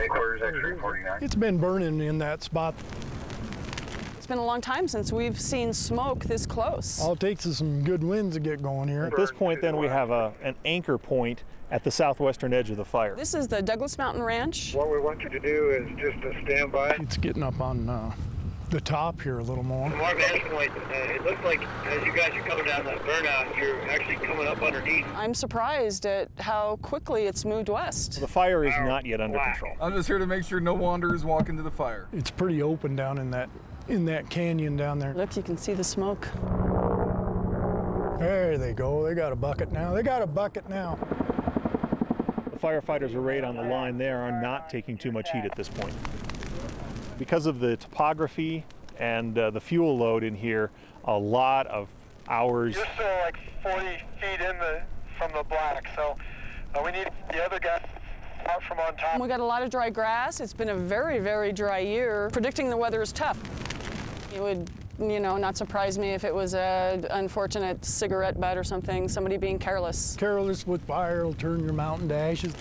Headquarters X-ray 49. It's been burning in that spot. It's been a long time since we've seen smoke this close. All it takes is some good winds to get going here. At this point, then, we have a, an anchor point at the southwestern edge of the fire. This is the Douglas Mountain Ranch. What we want you to do is just to stand by. It's getting up on uh, the top here a little more. From our vantage point, uh, it looks like as you guys are coming down that burnout, you're actually coming up underneath. I'm surprised at how quickly it's moved west. The fire is not yet under Black. control. I'm just here to make sure no wanderers walk into the fire. It's pretty open down in that in that canyon down there. Look, you can see the smoke. There they go. They got a bucket now. They got a bucket now. The firefighters arrayed on the line there are not taking too much heat at this point. Because of the topography and uh, the fuel load in here, a lot of hours. You're still like 40 feet in the from the black, so uh, we need the other guy out from on top. We got a lot of dry grass. It's been a very, very dry year. Predicting the weather is tough. It would, you know, not surprise me if it was a unfortunate cigarette butt or something, somebody being careless. Careless with fire will turn your mountain to ashes.